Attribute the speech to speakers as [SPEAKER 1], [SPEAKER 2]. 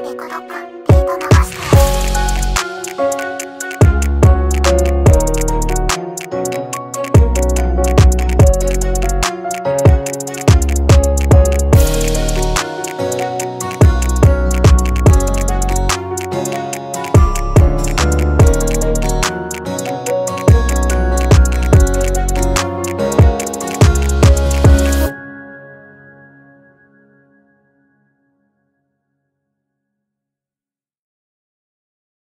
[SPEAKER 1] ねえデ